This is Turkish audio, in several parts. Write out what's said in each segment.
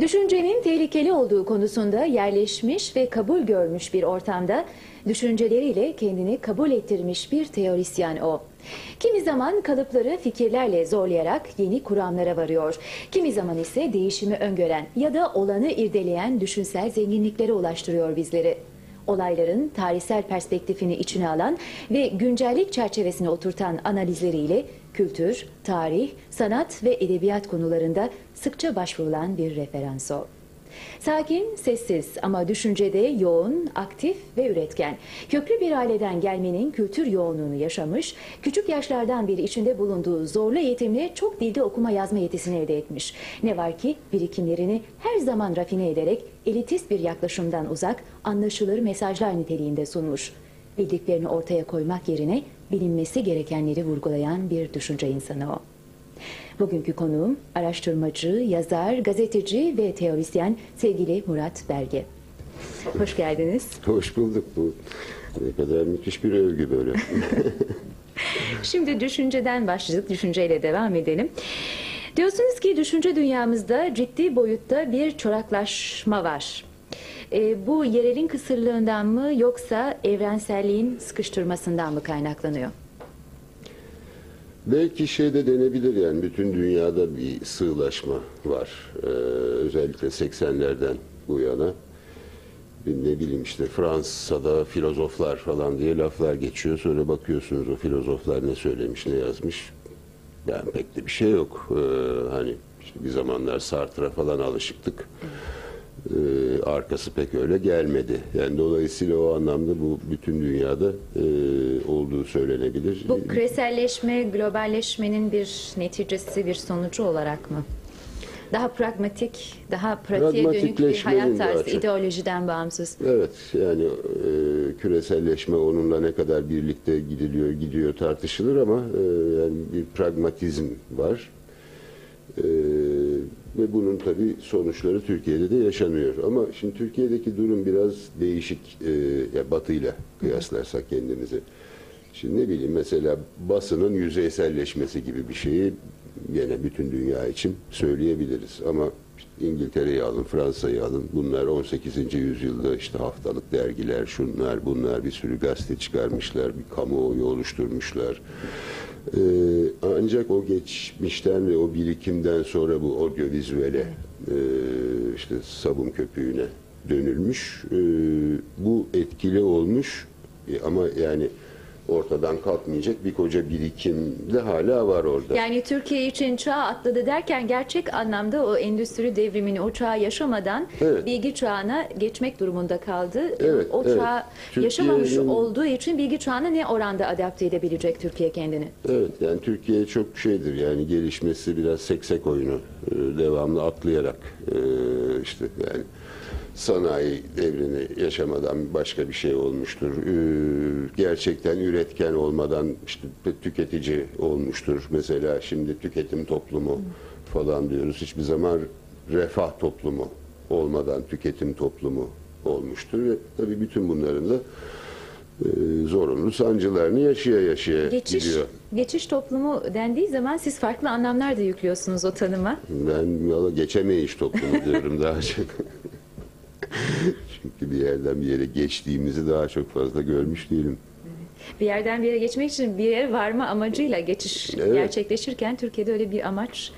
Düşüncenin tehlikeli olduğu konusunda yerleşmiş ve kabul görmüş bir ortamda düşünceleriyle kendini kabul ettirmiş bir teorisyen o. Kimi zaman kalıpları fikirlerle zorlayarak yeni kuramlara varıyor. Kimi zaman ise değişimi öngören ya da olanı irdeleyen düşünsel zenginliklere ulaştırıyor bizleri. Olayların tarihsel perspektifini içine alan ve güncellik çerçevesine oturtan analizleriyle kültür, tarih, sanat ve edebiyat konularında sıkça başvurulan bir referans o. Sakin, sessiz ama düşüncede yoğun, aktif ve üretken. Köklü bir aileden gelmenin kültür yoğunluğunu yaşamış, küçük yaşlardan beri içinde bulunduğu zorlu eğitimle çok dilde okuma yazma yetisini elde etmiş. Ne var ki birikimlerini her zaman rafine ederek elitist bir yaklaşımdan uzak, anlaşılır mesajlar niteliğinde sunmuş. Bildiklerini ortaya koymak yerine bilinmesi gerekenleri vurgulayan bir düşünce insanı o. Bugünkü konuğum araştırmacı, yazar, gazeteci ve teorisyen sevgili Murat Belge. Hoş geldiniz. Hoş bulduk bu. Ne kadar müthiş bir övgü böyle. Şimdi düşünceden başladık, düşünceyle devam edelim. Diyorsunuz ki düşünce dünyamızda ciddi boyutta bir çoraklaşma var. E, bu yerelin kısırlığından mı yoksa evrenselliğin sıkıştırmasından mı kaynaklanıyor? Belki şey de denebilir yani bütün dünyada bir sığlaşma var. Ee, özellikle 80'lerden bu yana. Ne bileyim işte Fransa'da filozoflar falan diye laflar geçiyor. Sonra bakıyorsunuz o filozoflar ne söylemiş, ne yazmış. Yani pek de bir şey yok. Ee, hani işte bir zamanlar Sartre'a falan alışıktık. Ee, arkası pek öyle gelmedi. Yani dolayısıyla o anlamda bu bütün dünyada e, olduğu söylenebilir. Bu küreselleşme, globalleşmenin bir neticesi, bir sonucu olarak mı? Daha pragmatik, daha pratiğe dönük bir hayat tarzı, ideolojiden bağımsız. Evet yani e, küreselleşme onunla ne kadar birlikte gidiliyor gidiyor tartışılır ama e, yani bir pragmatizm var. E, ve bunun tabii sonuçları Türkiye'de de yaşanıyor. Ama şimdi Türkiye'deki durum biraz değişik e, ya batıyla kıyaslarsak kendimizi. Şimdi ne bileyim mesela basının yüzeyselleşmesi gibi bir şeyi gene bütün dünya için söyleyebiliriz. Ama işte İngiltere'yi alın, Fransa'yı alın. Bunlar 18. yüzyılda işte haftalık dergiler, şunlar, bunlar bir sürü gazete çıkarmışlar, bir kamuoyu oluşturmuşlar. Ee, ancak o geçmişten ve o birikimden sonra bu audiovizüele, e, işte sabun köpüğüne dönülmüş. Ee, bu etkili olmuş E, ama yani ortadan kalkmayacak bir koca birikim de hala var orada. Yani Türkiye için çağ atladı derken gerçek anlamda o endüstri devrimini, o çağı yaşamadan Evet. bilgi çağına geçmek durumunda kaldı. Evet, o evet. çağı yaşamamış olduğu için bilgi çağına ne oranda adapte edebilecek Türkiye kendini? Evet yani Türkiye çok şeydir yani gelişmesi biraz seksek oyunu e, devamlı atlayarak e, işte yani sanayi devrini yaşamadan başka bir şey olmuştur. E, gerçekten üretken olmadan işte tüketici olmuştur. Mesela şimdi tüketim toplumu falan diyoruz. Hiçbir zaman refah toplumu olmadan tüketim toplumu olmuştur ve tabii bütün bunların da e, zorunlu sancılarını yaşaya yaşaya Geçiş, gidiyor. geçiş toplumu dendiği zaman siz farklı anlamlar da yüklüyorsunuz o tanıma. Ben geçemeyiş toplumu diyorum daha çok. Çünkü bir yerden bir yere geçtiğimizi daha çok fazla görmüş değilim. Bir yerden bir yere geçmek için bir yere varma amacıyla geçiş Evet. gerçekleşirken Türkiye'de öyle bir amaç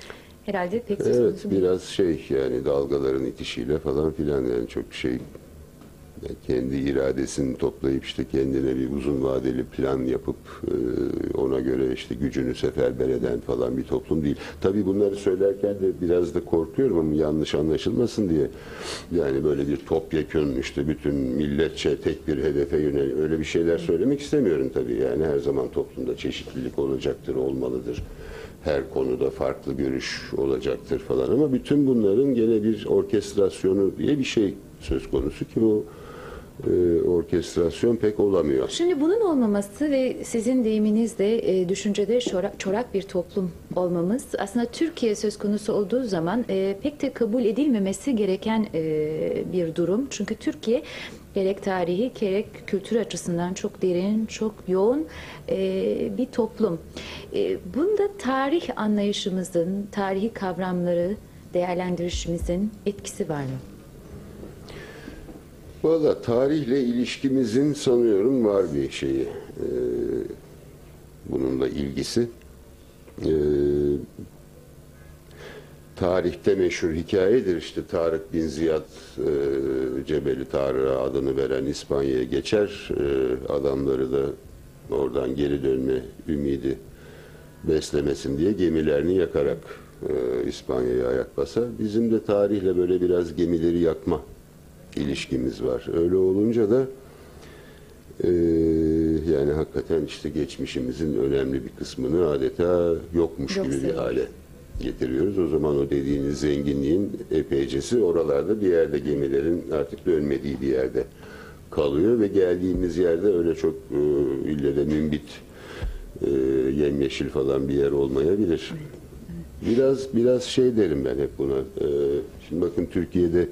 herhalde pek söz Evet konusu değil. biraz şey yani dalgaların itişiyle falan filan yani çok şey kendi iradesini toplayıp işte kendine bir uzun vadeli plan yapıp e, ona göre işte gücünü seferber eden falan bir toplum değil. Tabii bunları söylerken de biraz da korkuyorum ama yanlış anlaşılmasın diye. Yani böyle bir topyekun işte bütün milletçe tek bir hedefe yönelik öyle bir şeyler söylemek istemiyorum tabii. Yani her zaman toplumda çeşitlilik olacaktır, olmalıdır her konuda farklı görüş olacaktır falan ama bütün bunların gene bir orkestrasyonu diye bir şey söz konusu ki o e, orkestrasyon pek olamıyor. Şimdi bunun olmaması ve sizin deyiminizle e, düşüncede çorak, çorak bir toplum olmamız aslında Türkiye söz konusu olduğu zaman e, pek de kabul edilmemesi gereken e, bir durum. Çünkü Türkiye gerek tarihi gerek kültür açısından çok derin, çok yoğun e, bir toplum. E, bunda tarih anlayışımızın, tarihi kavramları değerlendirişimizin etkisi var mı? Valla tarihle ilişkimizin sanıyorum var bir şeyi. Ee, bununla ilgisi. Ee, tarihte meşhur hikayedir işte Tarık bin Ziyad e, Cebeli Tarık'a adını veren İspanya'ya geçer. E, adamları da oradan geri dönme ümidi beslemesin diye gemilerini yakarak e, İspanya'ya ayak basar. Bizim de tarihle böyle biraz gemileri yakma ilişkimiz var. Öyle olunca da e, yani hakikaten işte geçmişimizin önemli bir kısmını adeta yokmuş Yok gibi bir hale getiriyoruz. O zaman o dediğiniz zenginliğin epeycesi oralarda bir yerde gemilerin artık dönmediği bir yerde kalıyor ve geldiğimiz yerde öyle çok e, ille de mümbit e, yemyeşil falan bir yer olmayabilir. Biraz biraz şey derim ben hep buna. E, şimdi bakın Türkiye'de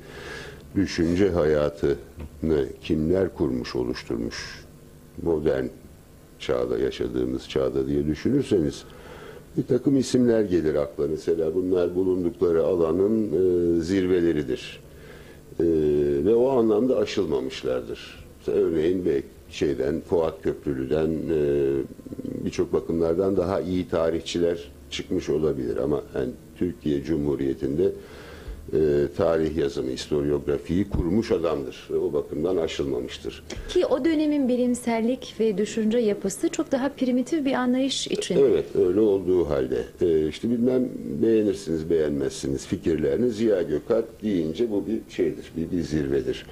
düşünce hayatını kimler kurmuş, oluşturmuş? Modern çağda yaşadığımız çağda diye düşünürseniz bir takım isimler gelir akla. Mesela bunlar bulundukları alanın e, zirveleridir. E, ve o anlamda aşılmamışlardır. Mesela örneğin belki şeyden Fuat Köprülü'den e, birçok bakımlardan daha iyi tarihçiler çıkmış olabilir ama yani Türkiye Cumhuriyeti'nde e, tarih yazımı, historiografiyi kurmuş adamdır. O bakımdan aşılmamıştır. Ki o dönemin bilimsellik ve düşünce yapısı çok daha primitif bir anlayış için. Evet öyle olduğu halde e, işte bilmem beğenirsiniz beğenmezsiniz fikirlerini Ziya Gökalp deyince bu bir şeydir bir, bir zirvedir.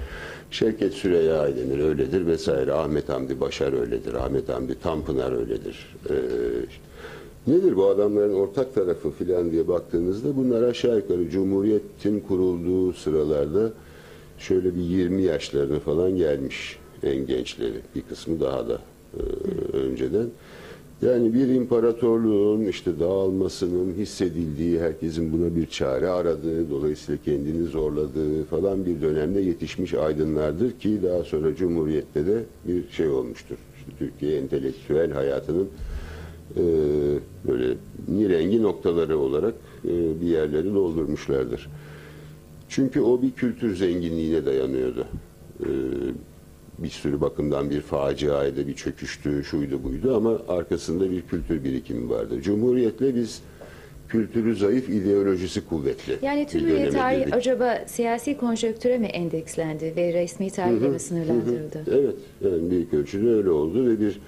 Şevket Süreyya Aydemir öyledir vesaire Ahmet Hamdi Başar öyledir Ahmet Hamdi Tanpınar öyledir. E, işte Nedir bu adamların ortak tarafı filan diye baktığınızda bunlar aşağı yukarı Cumhuriyet'in kurulduğu sıralarda şöyle bir 20 yaşlarına falan gelmiş en gençleri. Bir kısmı daha da e, önceden. Yani bir imparatorluğun işte dağılmasının hissedildiği, herkesin buna bir çare aradığı, dolayısıyla kendini zorladığı falan bir dönemde yetişmiş aydınlardır ki daha sonra Cumhuriyet'te de bir şey olmuştur. İşte Türkiye entelektüel hayatının e, böyle nirengi noktaları olarak e, bir yerleri doldurmuşlardır. Çünkü o bir kültür zenginliğine dayanıyordu. E, bir sürü bakımdan bir faciaydı, bir çöküştü, şuydu buydu ama arkasında bir kültür birikimi vardı. Cumhuriyetle biz kültürü zayıf, ideolojisi kuvvetli. Yani Türkiye tarihi girdik. acaba siyasi konjonktüre mi endekslendi ve resmi tarihle mi sınırlandırıldı? Evet, yani büyük ölçüde öyle oldu ve bir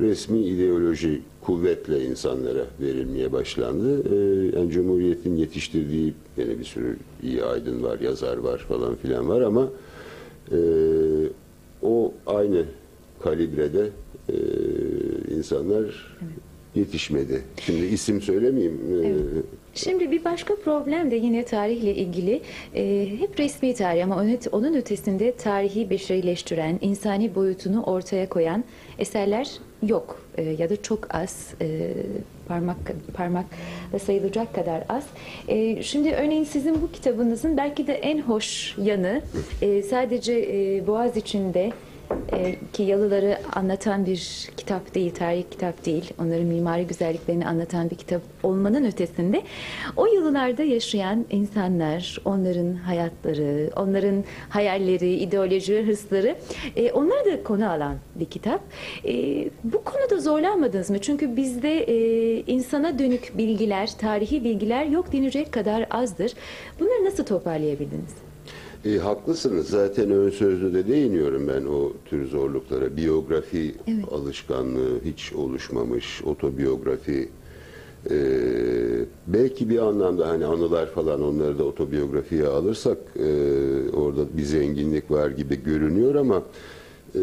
resmi ideoloji kuvvetle insanlara verilmeye başlandı. Ee, yani Cumhuriyet'in yetiştirdiği yine bir sürü iyi aydın var, yazar var falan filan var ama e, o aynı kalibrede e, insanlar yetişmedi. Şimdi isim söylemeyeyim. Ee, Şimdi bir başka problem de yine tarihle ilgili e, hep resmi tarih ama onun- onun ötesinde tarihi beşerileştiren, insani boyutunu ortaya koyan eserler yok E, ya da çok az e, parmak parmakla sayılacak kadar az. E, şimdi örneğin sizin bu kitabınızın belki de en hoş yanı e, sadece e, Boğaz içinde e, ki yalıları anlatan bir kitap değil, tarih kitap değil. Onların mimari güzelliklerini anlatan bir kitap olmanın ötesinde o yalılarda yaşayan insanlar, onların hayatları, onların hayalleri, ideoloji, hırsları e, onları da konu alan bir kitap. E, bu konuda zorlanmadınız mı? Çünkü bizde e, insana dönük bilgiler, tarihi bilgiler yok denecek kadar azdır. Bunları nasıl toparlayabildiniz? E, haklısınız. Zaten ön sözlü de değiniyorum ben o tür zorluklara. Biyografi Evet. alışkanlığı hiç oluşmamış, otobiyografi e, belki bir anlamda hani anılar falan onları da otobiyografiye alırsak e, orada bir zenginlik var gibi görünüyor ama e,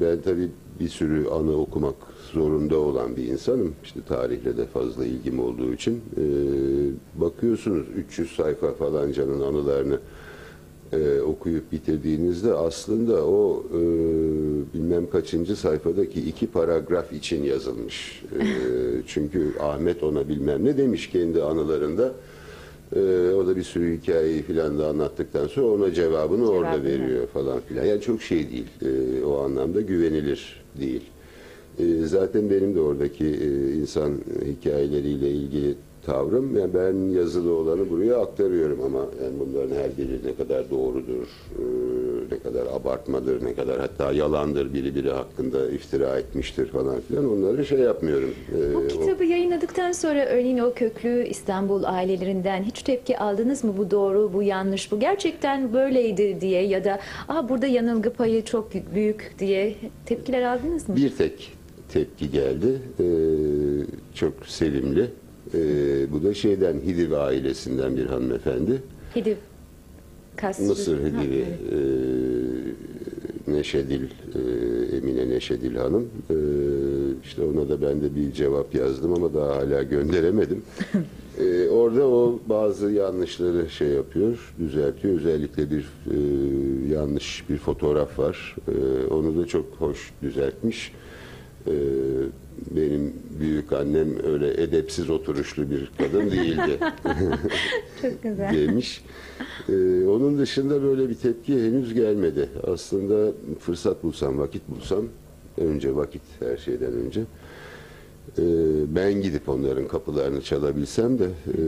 ben tabii bir sürü anı okumak zorunda olan bir insanım. İşte tarihle de fazla ilgim olduğu için e, bakıyorsunuz 300 sayfa falancanın anılarını e, okuyup bitirdiğinizde aslında o e, bilmem kaçıncı sayfadaki iki paragraf için yazılmış. E, çünkü Ahmet ona bilmem ne demiş kendi anılarında. E, o da bir sürü hikayeyi filan da anlattıktan sonra ona cevabını orada Cevabını. veriyor falan filan. Yani çok şey değil. E, o anlamda güvenilir değil. E, zaten benim de oradaki e, insan hikayeleriyle ilgili tavrım. Yani ben yazılı olanı buraya aktarıyorum ama yani bunların her biri ne kadar doğrudur, e, ne kadar abartmadır, ne kadar hatta yalandır, biri biri hakkında iftira etmiştir falan filan onları şey yapmıyorum. E, Bu o- kitabı yayınladıktan sonra örneğin o köklü İstanbul ailelerinden hiç tepki aldınız mı? Bu doğru, bu yanlış, bu gerçekten böyleydi diye ya da Aa, burada yanılgı payı çok büyük diye tepkiler aldınız mı? Bir tek tepki geldi. Ee, çok sevimli. Ee, bu da şeyden Hidiv ailesinden bir hanımefendi. Hidiv Kasrı. Mısır Hidivi e, Neşedil e, Emine Neşedil Hanım. E, işte ona da ben de bir cevap yazdım ama daha hala gönderemedim. E, orada o bazı yanlışları şey yapıyor, düzeltiyor. Özellikle bir e, yanlış bir fotoğraf var. E, onu da çok hoş düzeltmiş. E, benim büyük annem öyle edepsiz oturuşlu bir kadın değildi Çok güzel. demiş. Ee, onun dışında böyle bir tepki henüz gelmedi. Aslında fırsat bulsam, vakit bulsam, önce vakit her şeyden önce. Ee, ben gidip onların kapılarını çalabilsem de e,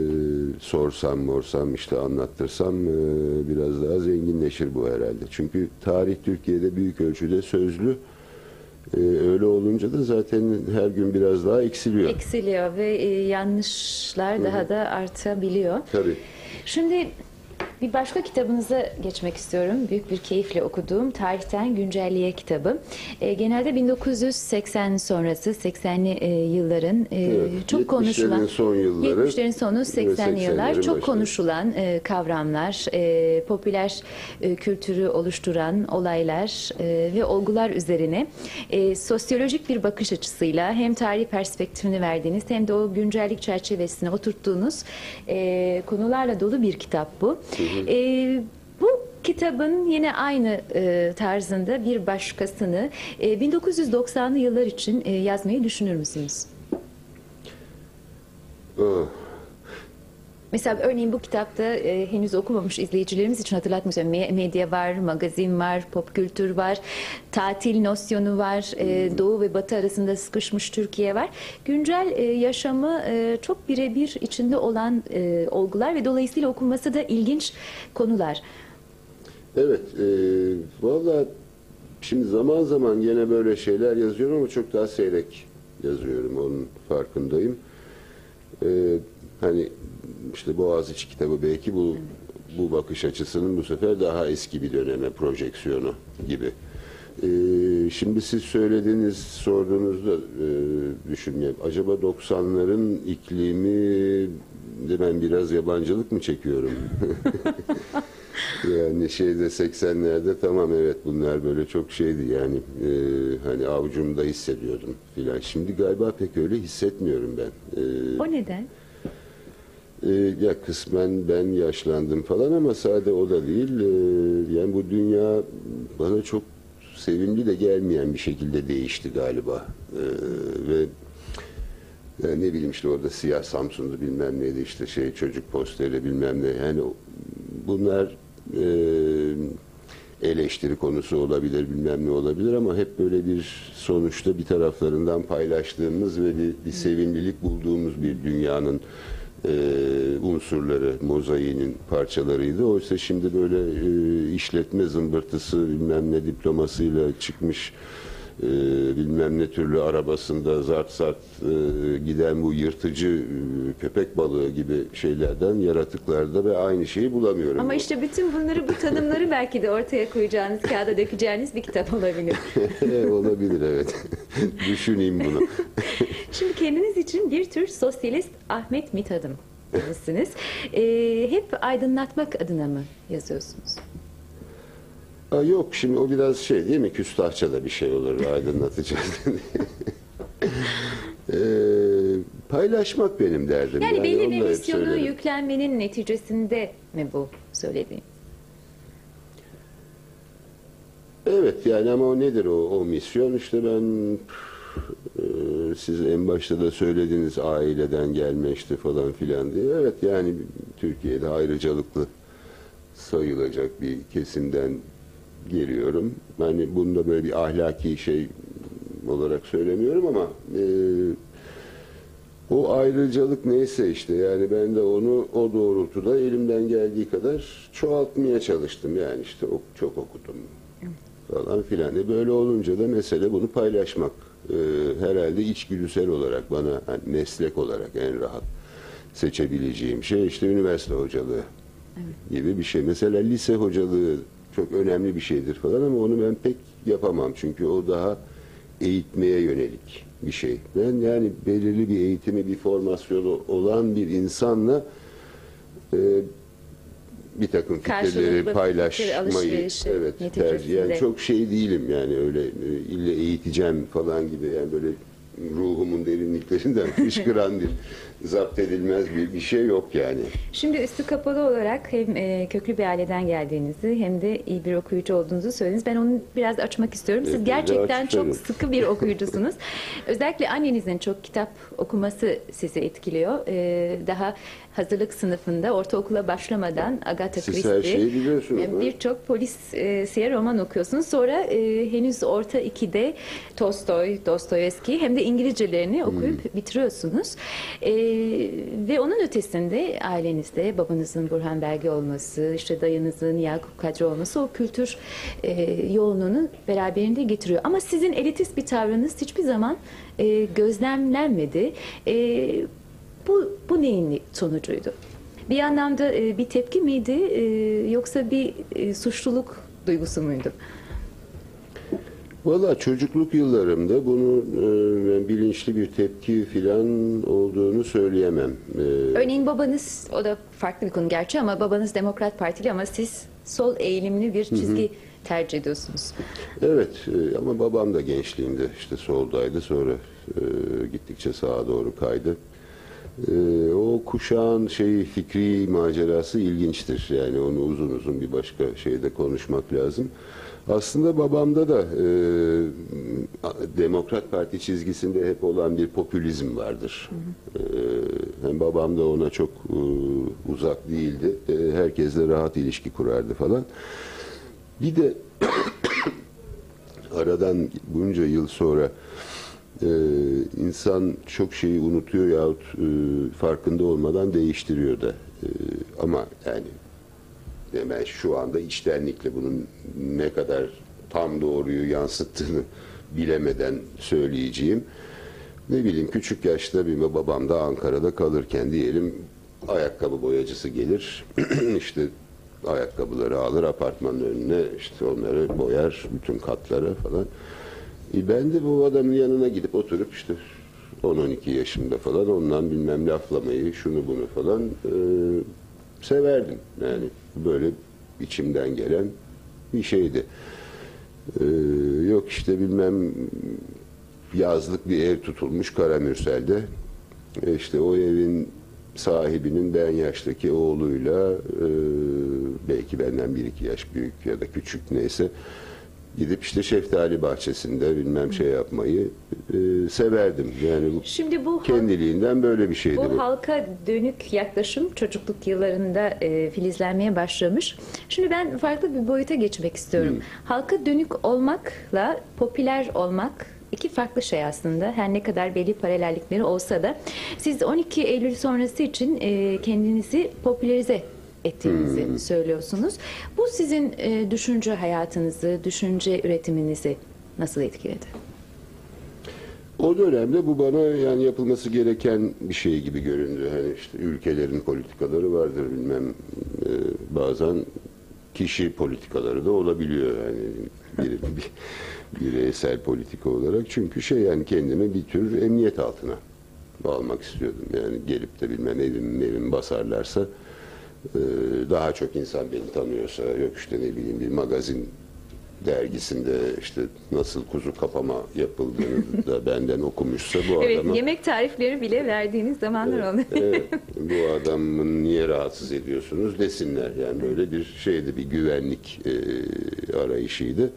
sorsam, morsam, işte anlattırsam e, biraz daha zenginleşir bu herhalde. Çünkü tarih Türkiye'de büyük ölçüde sözlü. Ee, öyle olunca da zaten her gün biraz daha eksiliyor. Eksiliyor ve e, yanlışlar daha da artabiliyor. Tabii. Şimdi bir başka kitabınıza geçmek istiyorum. Büyük bir keyifle okuduğum Tarihten Güncelliğe kitabı. E, genelde 1980 sonrası 80'li e, yılların e, Evet, çok konuşulan 70'lerin son yılları 70'lerin sonu 80'li yıllar 80'lerin çok başı. konuşulan e, kavramlar, e, popüler e, kültürü oluşturan olaylar e, ve olgular üzerine e, sosyolojik bir bakış açısıyla hem tarihi perspektifini verdiğiniz hem de o güncellik çerçevesine oturttuğunuz e, konularla dolu bir kitap bu. E, bu kitabın yine aynı e, tarzında bir başkasını e, 1990'lı yıllar için e, yazmayı düşünür müsünüz? Ah. Mesela örneğin bu kitapta e, henüz okumamış izleyicilerimiz için. Me- medya var, magazin var, pop kültür var, tatil nosyonu var, e, Doğu ve Batı arasında sıkışmış Türkiye var. Güncel e, yaşamı e, çok birebir içinde olan e, olgular ve dolayısıyla okunması da ilginç konular. Evet, e, valla şimdi zaman zaman yine böyle şeyler yazıyorum ama çok daha seyrek yazıyorum, onun farkındayım. E, hani işte Boğaziçi kitabı belki bu bu bakış açısının bu sefer daha eski bir döneme projeksiyonu gibi. E, şimdi siz söylediğiniz, sorduğunuzda e, düşünmeye, acaba 90'ların iklimi de ben biraz yabancılık mı çekiyorum? Yani şeyde 80'lerde tamam evet bunlar böyle çok şeydi yani e, hani avucumda hissediyordum filan. Şimdi galiba pek öyle hissetmiyorum ben. E, O neden? E, ya kısmen ben yaşlandım falan ama sade o da değil. E, yani bu dünya bana çok sevimli de gelmeyen bir şekilde değişti galiba. E, ve ya ne bileyim işte orada siyah Samsun'du bilmem neydi işte şey çocuk posteri bilmem ne. Yani bunlar e, eleştiri konusu olabilir bilmem ne olabilir ama hep böyle bir sonuçta bir taraflarından paylaştığımız ve bir, bir sevimlilik bulduğumuz bir dünyanın e, unsurları, mozaiğinin parçalarıydı. Oysa şimdi böyle e, işletme zımbırtısı bilmem ne diplomasıyla çıkmış e, bilmem ne türlü arabasında zart zart e, giden bu yırtıcı e, köpek balığı gibi şeylerden yaratıklarda ve aynı şeyi bulamıyorum. Ama işte bütün bunları, bu tanımları belki de ortaya koyacağınız, kağıda dökeceğiniz bir kitap olabilir. Olabilir evet. Düşüneyim bunu. Şimdi kendiniz için bir tür sosyalist Ahmet Mithadım misiniz? Ee, hep aydınlatmak adına mı yazıyorsunuz? Aa, yok şimdi o biraz şey değil mi? Küstahça da bir şey olur aydınlatacağız. Ee, paylaşmak benim derdim. Yani, belli onu bir misyonu yüklenmenin neticesinde mi bu söylediğim? Evet yani ama o nedir o, o misyon? İşte ben e, siz en başta da söylediğiniz aileden gelme işte falan filan diye. Evet yani Türkiye'de ayrıcalıklı sayılacak bir kesimden geliyorum. Hani bunda böyle bir ahlaki şey olarak söylemiyorum ama e, O ayrıcalık neyse işte yani ben de onu o doğrultuda elimden geldiği kadar çoğaltmaya çalıştım. Yani işte çok okudum falan filan. E böyle olunca da mesele bunu paylaşmak. Ee, herhalde içgüdüsel olarak bana hani meslek olarak en rahat seçebileceğim şey işte üniversite hocalığı gibi bir şey. Mesela lise hocalığı çok önemli bir şeydir falan ama onu ben pek yapamam. Çünkü o daha eğitmeye yönelik bir şey. Ben yani belirli bir eğitimi, bir formasyonu olan bir insanla e, bir takım fikirleri fikir paylaşmayı evet tercih. Yani çok şey değilim yani öyle e, ille eğiteceğim falan gibi yani böyle ruhumun derinliklerinden fışkıran bir zapt edilmez bir, bir şey yok yani. Şimdi üstü kapalı olarak hem e, köklü bir aileden geldiğinizi hem de iyi bir okuyucu olduğunuzu söylediniz. Ben onu biraz açmak istiyorum. Siz gerçekten çok sıkı bir okuyucusunuz. Özellikle annenizin çok kitap okuması sizi etkiliyor. E, daha hazırlık sınıfında ortaokula başlamadan Agatha Siz Christie her şeyi biliyorsunuz, e, birçok polis e, siyer roman okuyorsunuz. Sonra e, henüz orta 2'de Tolstoy, Dostoyevski hem de İngilizcelerini okuyup bitiriyorsunuz. E, ve onun ötesinde ailenizde babanızın Burhan Belge olması, işte dayınızın Yakup Kadri olması o kültür e, yoğunluğunu beraberinde getiriyor. Ama sizin elitist bir tavrınız hiçbir zaman e, gözlemlenmedi. E, bu, bu neyin sonucuydu? Bir anlamda e, bir tepki miydi e, yoksa bir e, suçluluk duygusu muydu? Valla çocukluk yıllarımda bunu e, bilinçli bir tepki filan olduğunu söyleyemem. E, Örneğin babanız, o da farklı bir konu gerçi ama babanız Demokrat Partili ama siz sol eğilimli bir çizgi tercih ediyorsunuz. Evet e, ama babam da gençliğimde işte soldaydı sonra e, gittikçe sağa doğru kaydı. E, o kuşağın şeyi fikri macerası ilginçtir. Yani onu uzun uzun bir başka şeyde konuşmak lazım. Aslında babamda da e, Demokrat Parti çizgisinde hep olan bir popülizm vardır. E, hem babam da ona çok e, uzak değildi. E, herkesle rahat ilişki kurardı falan. Bir de aradan bunca yıl sonra e, insan çok şeyi unutuyor yahut e, farkında olmadan değiştiriyor da. E, ama yani hemen şu anda içtenlikle bunun ne kadar tam doğruyu yansıttığını bilemeden söyleyeceğim. Ne bileyim küçük yaşta bir babam da Ankara'da kalırken diyelim ayakkabı boyacısı gelir. işte ayakkabıları alır apartmanın önüne işte onları boyar bütün katlara falan. E ben de bu adamın yanına gidip oturup işte 10-12 yaşımda falan ondan bilmem laflamayı şunu bunu falan e, severdim. Yani böyle içimden gelen bir şeydi. E, yok işte bilmem yazlık bir ev tutulmuş Karamürsel'de. E işte o evin sahibinin ben yaştaki oğluyla e, belki benden bir iki yaş büyük ya da küçük neyse gidip işte şeftali bahçesinde bilmem şey yapmayı e, severdim. Yani bu Şimdi bu kendiliğinden böyle bir şeydi bu. Bu halka dönük yaklaşım çocukluk yıllarında e, filizlenmeye başlamış. Şimdi ben farklı bir boyuta geçmek istiyorum. Halka dönük olmakla popüler olmak iki farklı şey aslında. Her ne kadar belli paralellikleri olsa da siz 12 Eylül sonrası için e, kendinizi popülerize ettiğinizi söylüyorsunuz. Bu sizin e, düşünce hayatınızı, düşünce üretiminizi nasıl etkiledi? O dönemde bu bana yani yapılması gereken bir şey gibi göründü. Hani işte ülkelerin politikaları vardır bilmem e, bazen kişi politikaları da olabiliyor yani bir, bir bireysel politika olarak. Çünkü şey yani kendimi bir tür emniyet altına almak istiyordum. Yani gelip de bilmem evim evim basarlarsa daha çok insan beni tanıyorsa yok işte ne bileyim bir magazin dergisinde işte nasıl kuzu kapama yapıldığını da benden okumuşsa bu Evet, adama yemek tarifleri bile verdiğiniz zamanlar oldu. evet, bu adamın niye rahatsız ediyorsunuz desinler. Yani böyle bir şeydi, bir güvenlik e, arayışıydı.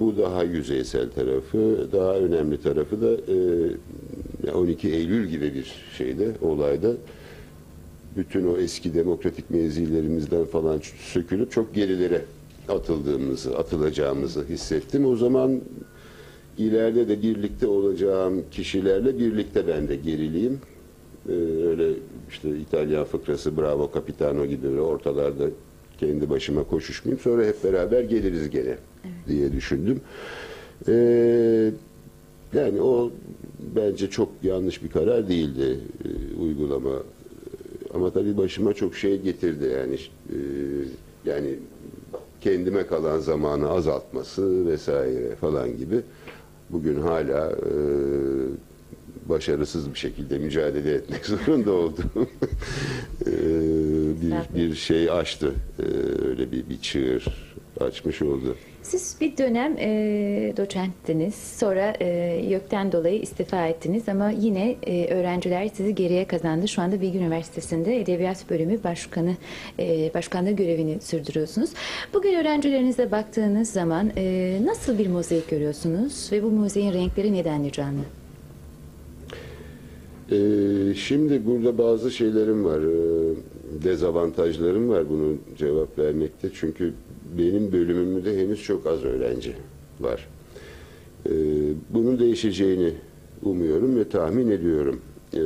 Bu daha yüzeysel tarafı, daha önemli tarafı da e, 12 Eylül gibi bir şeyde, olayda bütün o eski demokratik mevzilerimizden falan sökülüp çok gerilere atıldığımızı, atılacağımızı hissettim. O zaman ileride de birlikte olacağım kişilerle birlikte ben de geriliyim. Ee, öyle işte İtalyan fıkrası Bravo Capitano gibi öyle ortalarda kendi başıma koşuşmayayım. Sonra hep beraber geliriz gene diye düşündüm. Ee, yani o bence çok yanlış bir karar değildi e, uygulama. Ama tabii başıma çok şey getirdi yani e, yani kendime kalan zamanı azaltması vesaire falan gibi. Bugün hala e, başarısız bir şekilde mücadele etmek zorunda olduğum e, bir, bir şey açtı. E, öyle bir, bir çığır açmış oldu. Siz bir dönem e, doçenttiniz. Sonra e, YÖK'ten dolayı istifa ettiniz ama yine e, öğrenciler sizi geriye kazandı. Şu anda Bilgi Üniversitesi'nde Edebiyat Bölümü Başkanı e, başkanlığı görevini sürdürüyorsunuz. Bugün öğrencilerinize baktığınız zaman e, nasıl bir mozaik görüyorsunuz ve bu mozaiğin renkleri neden canlı? Ee, şimdi burada bazı şeylerim var, ee, dezavantajlarım var bunu cevap vermekte. Çünkü benim bölümümde henüz çok az öğrenci var. Ee, bunun değişeceğini umuyorum ve tahmin ediyorum. Ee,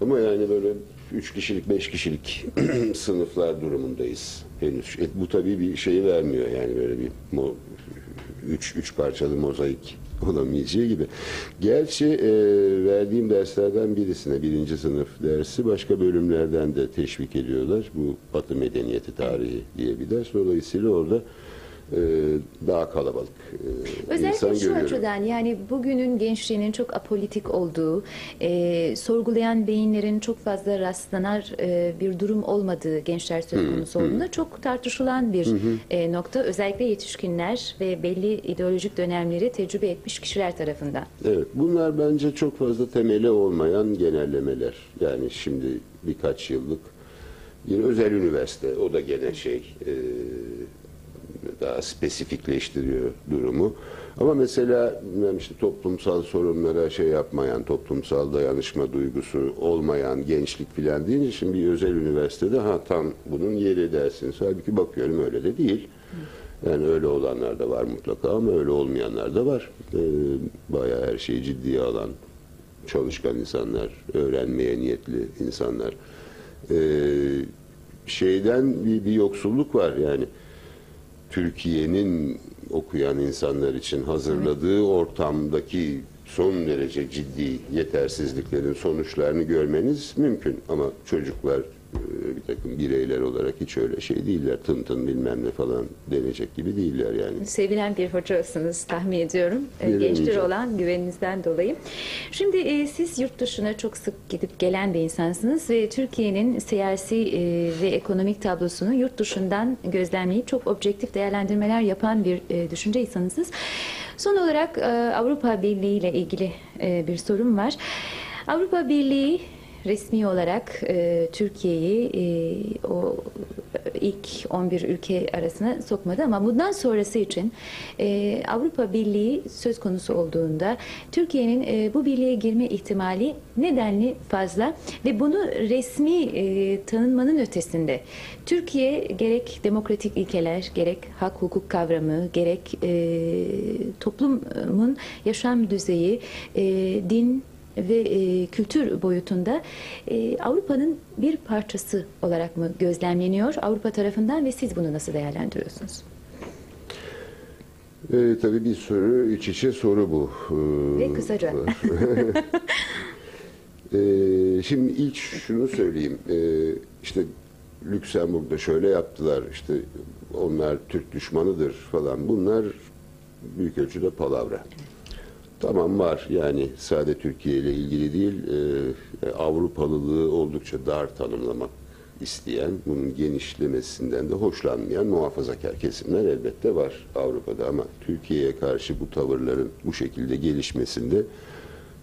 ama yani böyle üç kişilik, beş kişilik sınıflar durumundayız henüz. E, bu tabii bir şeyi vermiyor yani böyle bir üç, üç parçalı mozaik olamayacağı gibi. Gerçi e, verdiğim derslerden birisine birinci sınıf dersi başka bölümlerden de teşvik ediyorlar. Bu Batı Medeniyeti Tarihi diye bir ders. Dolayısıyla orada e, daha kalabalık e, insan Özellikle şu görüyorum. açıdan yani bugünün gençliğinin çok apolitik olduğu, e, sorgulayan beyinlerin çok fazla rastlanar e, bir durum olmadığı gençler söz konusu olduğunda çok tartışılan bir e, nokta. Özellikle yetişkinler ve belli ideolojik dönemleri tecrübe etmiş kişiler tarafından. Evet, bunlar bence çok fazla temeli olmayan genellemeler. Yani şimdi birkaç yıllık bir özel üniversite, o da gene şey e, daha spesifikleştiriyor durumu. Ama mesela işte toplumsal sorunlara şey yapmayan, toplumsal dayanışma duygusu olmayan gençlik filan deyince şimdi bir özel üniversitede ha tam bunun yeri dersiniz. Halbuki bakıyorum öyle de değil. Yani öyle olanlar da var mutlaka ama öyle olmayanlar da var. Ee, bayağı her şeyi ciddiye alan, çalışkan insanlar, öğrenmeye niyetli insanlar. Ee, şeyden bir, bir yoksulluk var yani. Türkiye'nin okuyan insanlar için hazırladığı ortamdaki son derece ciddi yetersizliklerin sonuçlarını görmeniz mümkün. Ama çocuklar takım bireyler olarak hiç öyle şey değiller. Tın tın bilmem ne falan denecek gibi değiller yani. Sevilen bir hocasınız tahmin ediyorum. E. Gençlere olan güveninizden dolayı. Şimdi e, siz yurt dışına çok sık gidip gelen bir insansınız ve Türkiye'nin siyasi e, ve ekonomik tablosunu yurt dışından gözlemleyip çok objektif değerlendirmeler yapan bir e, düşünce insanısınız. Son olarak e, Avrupa Birliği ile ilgili e, bir sorum var. Avrupa Birliği resmi olarak e, Türkiye'yi e, o ilk 11 ülke arasına sokmadı. Ama bundan sonrası için e, Avrupa Birliği söz konusu olduğunda Türkiye'nin e, bu birliğe girme ihtimali nedenli fazla ve bunu resmi e, tanınmanın ötesinde Türkiye gerek demokratik ilkeler gerek hak hukuk kavramı gerek e, toplumun yaşam düzeyi e, din ve e, kültür boyutunda e, Avrupa'nın bir parçası olarak mı gözlemleniyor Avrupa tarafından ve siz bunu nasıl değerlendiriyorsunuz? E, tabii bir soru, iç içe soru bu. Ee, Ve kısaca. Ee, şimdi ilk şunu söyleyeyim. Ee, işte Lüksemburg'da şöyle yaptılar. işte onlar Türk düşmanıdır falan. Bunlar büyük ölçüde palavra. Tamam var yani sade Türkiye ile ilgili değil e, Avrupalılığı oldukça dar tanımlamak isteyen, bunun genişlemesinden de hoşlanmayan muhafazakar kesimler elbette var Avrupa'da ama Türkiye'ye karşı bu tavırların bu şekilde gelişmesinde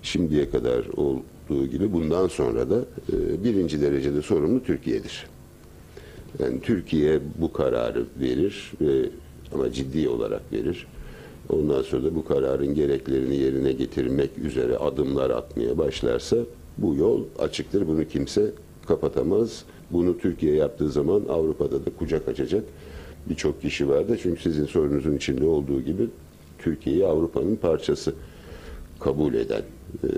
şimdiye kadar olduğu gibi bundan sonra da e, birinci derecede sorumlu Türkiye'dir. Yani Türkiye bu kararı verir ve ama ciddi olarak verir. Ondan sonra da bu kararın gereklerini yerine getirmek üzere adımlar atmaya başlarsa bu yol açıktır. Bunu kimse kapatamaz. Bunu Türkiye yaptığı zaman Avrupa'da da kucak açacak birçok kişi vardı. Çünkü sizin sorunuzun içinde olduğu gibi Türkiye'yi Avrupa'nın parçası kabul eden e,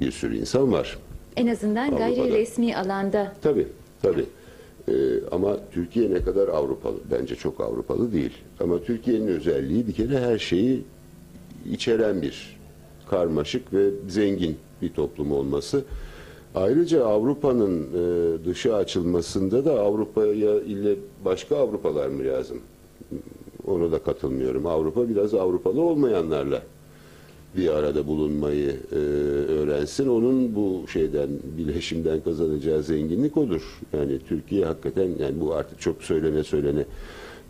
bir sürü insan var. En azından gayri Avrupa'da. resmi alanda Tabii, tabii. Ee, ama Türkiye ne kadar Avrupalı? Bence çok Avrupalı değil. Ama Türkiye'nin özelliği bir kere her şeyi içeren bir karmaşık ve zengin bir toplum olması. Ayrıca Avrupa'nın e, dışı açılmasında da Avrupa'ya ile başka Avrupalar mı lazım? Ona da katılmıyorum. Avrupa biraz Avrupalı olmayanlarla bir arada bulunmayı e, öğrensin. Onun bu şeyden, bileşimden kazanacağı zenginlik odur. Yani Türkiye hakikaten, yani bu artık çok söylene söylene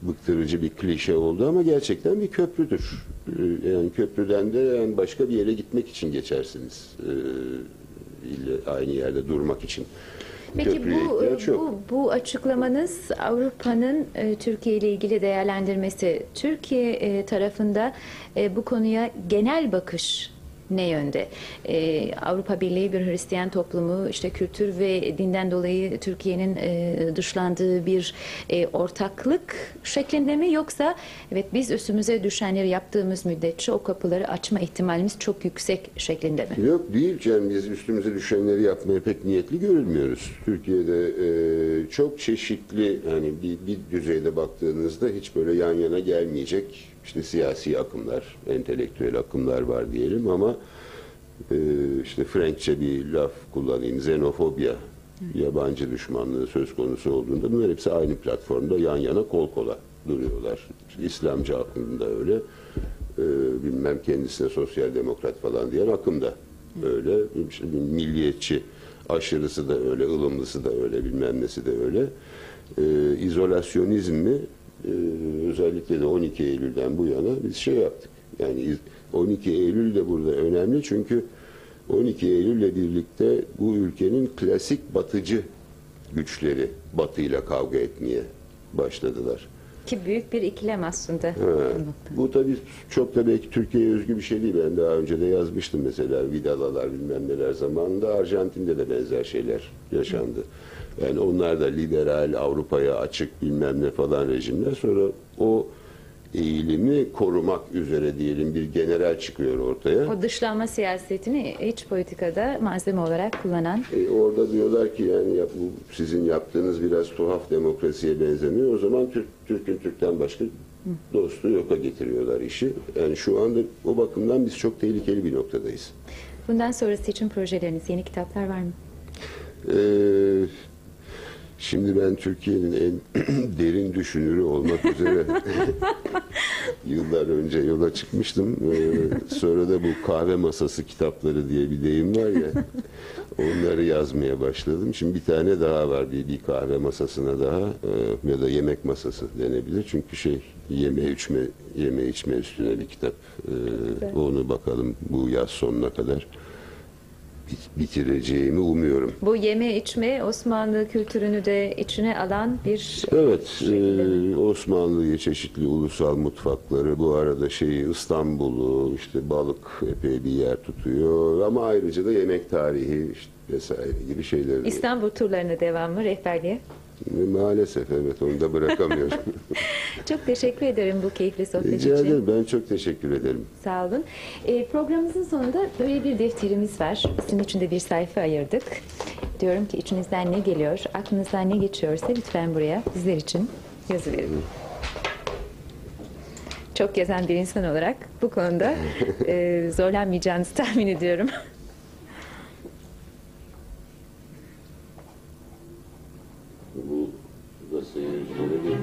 bıktırıcı bir klişe oldu ama gerçekten bir köprüdür. E, yani köprüden de yani başka bir yere gitmek için geçersiniz. E, aynı yerde durmak için. Peki bu, yok. bu bu açıklamanız Avrupa'nın e, Türkiye ile ilgili değerlendirmesi Türkiye e, tarafında e, bu konuya genel bakış ne yönde? E, Avrupa Birliği bir Hristiyan toplumu işte kültür ve dinden dolayı Türkiye'nin e, dışlandığı bir e, ortaklık şeklinde mi yoksa evet biz üstümüze düşenleri yaptığımız müddetçe o kapıları açma ihtimalimiz çok yüksek şeklinde mi? Yok değil canım biz üstümüze düşenleri yapmaya pek niyetli görülmüyoruz. Türkiye'de e, çok çeşitli yani bir, bir düzeyde baktığınızda hiç böyle yan yana gelmeyecek işte siyasi akımlar, entelektüel akımlar var diyelim ama e, işte Frenkçe bir laf kullanayım, xenofobya, yabancı düşmanlığı söz konusu olduğunda bunlar hepsi aynı platformda yan yana kol kola duruyorlar. İşte İslamcı akımda öyle, e, bilmem kendisine sosyal demokrat falan diyen akım da öyle, işte milliyetçi aşırısı da öyle, ılımlısı da öyle, bilmem nesi de öyle. E, izolasyonizmi e, özellikle de 12 Eylül'den bu yana biz şey yaptık. Yani iz- 12 Eylül de burada önemli çünkü 12 Eylül'le birlikte bu ülkenin klasik batıcı güçleri batıyla kavga etmeye başladılar. Ki büyük bir ikilem aslında. Ha, bu tabii çok da belki Türkiye'ye özgü bir şey değil. Ben daha önce de yazmıştım mesela Vidalalar bilmem neler zamanında Arjantin'de de benzer şeyler yaşandı. Yani onlar da liberal, Avrupa'ya açık bilmem ne falan rejimler. Sonra o eğilimi korumak üzere diyelim bir general çıkıyor ortaya. O dışlanma siyasetini iç politikada malzeme olarak kullanan E, orada diyorlar ki yani ya, bu sizin yaptığınız biraz tuhaf demokrasiye benzemiyor. O zaman Türk, Türk'ün Türk'ten başka dostu yoka getiriyorlar işi. Yani şu anda o bakımdan biz çok tehlikeli bir noktadayız. bundan sonrası için projeleriniz, yeni kitaplar var mı? Ee, şimdi ben Türkiye'nin en derin düşünürü olmak üzere yıllar önce yola çıkmıştım. Ee, sonra da bu kahve masası kitapları diye bir deyim var ya. Onları yazmaya başladım. Şimdi bir tane daha var bir, bir kahve masasına daha e, ya da yemek masası denebilir. Çünkü şey yeme içme yeme içme üstüne bir kitap. Ee, onu bakalım bu yaz sonuna kadar bitireceğimi umuyorum. Bu yeme içme Osmanlı kültürünü de içine alan bir Evet, şekilde e, Osmanlı'yı çeşitli ulusal mutfakları, bu arada şeyi İstanbul'u, işte balık epey bir yer tutuyor ama ayrıca da yemek tarihi işte vesaire gibi şeyler. de- İstanbul turlarına devamı rehberliğe. Maalesef evet onu da bırakamıyorum. Çok teşekkür ederim bu keyifli sohbet Rica için. ederim, ben çok teşekkür ederim. Sağ olun. Ee, programımızın sonunda böyle bir defterimiz var. Sizin için de bir sayfa ayırdık. Diyorum ki içinizden ne geliyor, aklınızdan ne geçiyorsa lütfen buraya bizler için yazıverin. Çok yazan bir insan olarak bu konuda e, zorlanmayacağınızı tahmin ediyorum. Bu da seyircilere bir